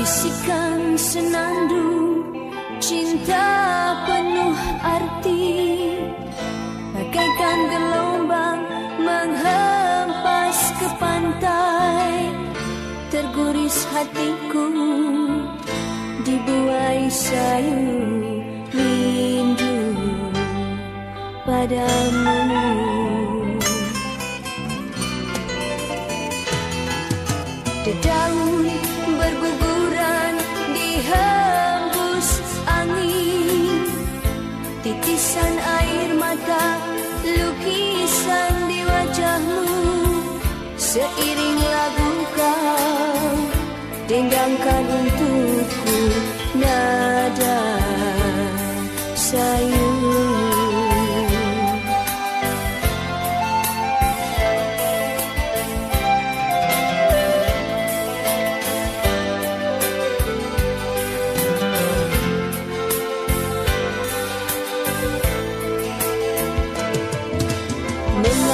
Bisikan senandung cinta penuh arti. Bagaikan gelombang menghempas ke pantai Terguris hatiku dibuai sayu rindu padamu. Dedaun Titisan air mata lukisan di wajahmu. Seiring lagu kau dendangkan untukku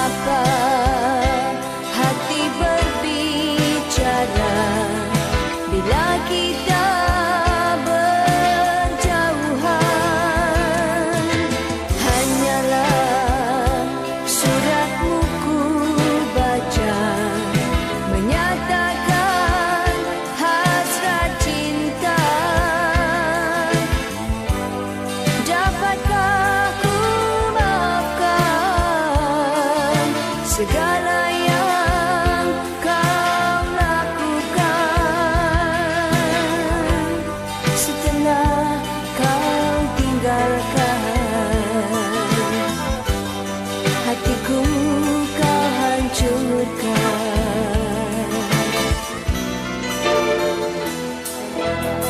Apa?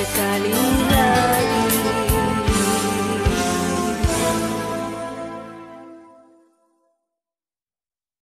musicalidad.